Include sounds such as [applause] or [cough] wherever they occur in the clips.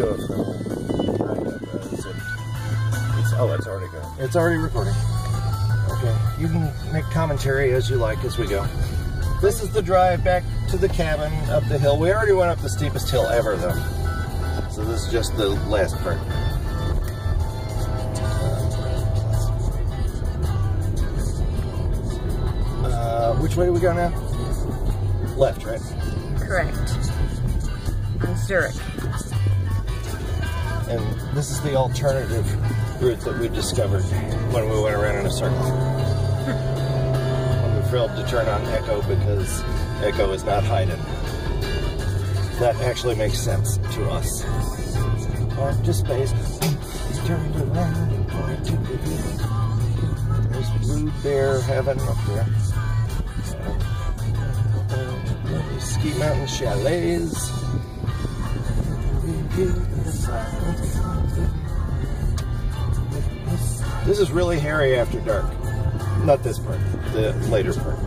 It's, oh, it's already going. It's already recording. Okay, you can make commentary as you like as we go. This is the drive back to the cabin up the hill. We already went up the steepest hill ever, though. So this is just the last part. Uh, which way do we go now? Left, right? Correct. On Zurich. And this is the alternative route that we discovered when we went around in a circle. when we failed to turn on Echo because Echo is not hiding. That actually makes sense to us. Park to space. Turned around and pointed to the. There's Rude Bear Heaven up there. Uh, Ski Mountain Chalets. This is really hairy after dark. Not this part, the later part.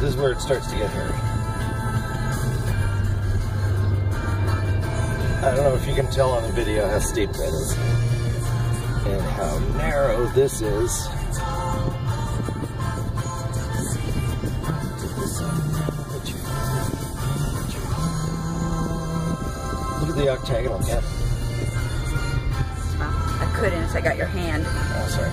This is where it starts to get hairy. I don't know if you can tell on the video how steep that is. And how narrow this is. Look at the octagonal cap. Well, I couldn't, so I got your hand. Oh, sorry.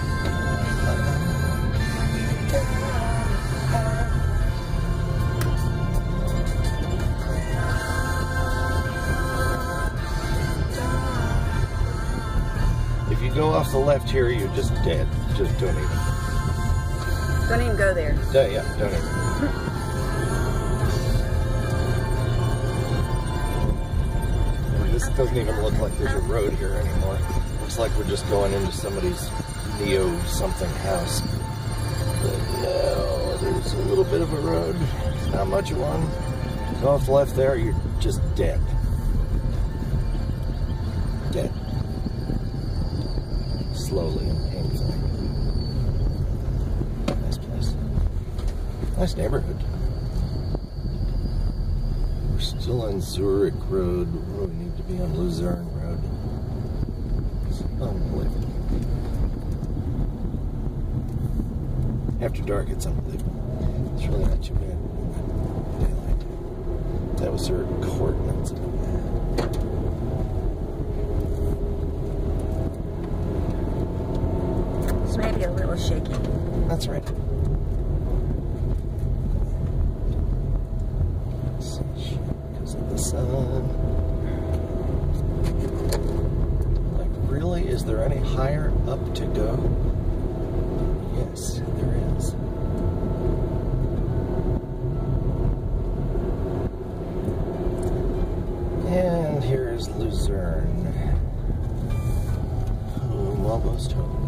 If you go off the left here, you're just dead. Just don't even. Don't even go there. Don't, yeah, don't even. [laughs] this doesn't even look like there's a road here anymore. Looks like we're just going into somebody's neo something house. But no, there's a little bit of a road. Not much of one. Off left there, you're just dead. Dead. Slowly and painfully. Nice place. Nice neighborhood. We're still on Zurich Road. Where we need to be on Luzerne Road. It's unbelievable. After dark, it's unbelievable. It's really not too bad. Daylight. That was their coordinates. It's maybe a little shaky. That's right. Because of the sun. Like, really? Is there any higher up to go? Yes, there is. And here's Luzerne. Home, almost home.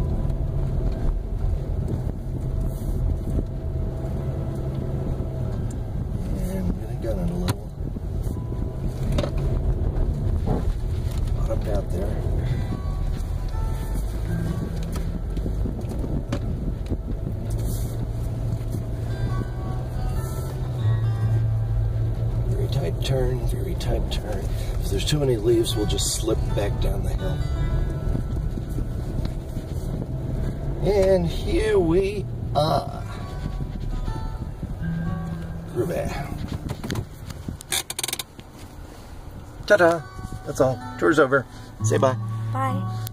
Tight turn, very tight turn. If there's too many leaves, we'll just slip back down the hill. And here we are. Roubaix. Ta-da! That's all. Tour's over. Say bye. Bye.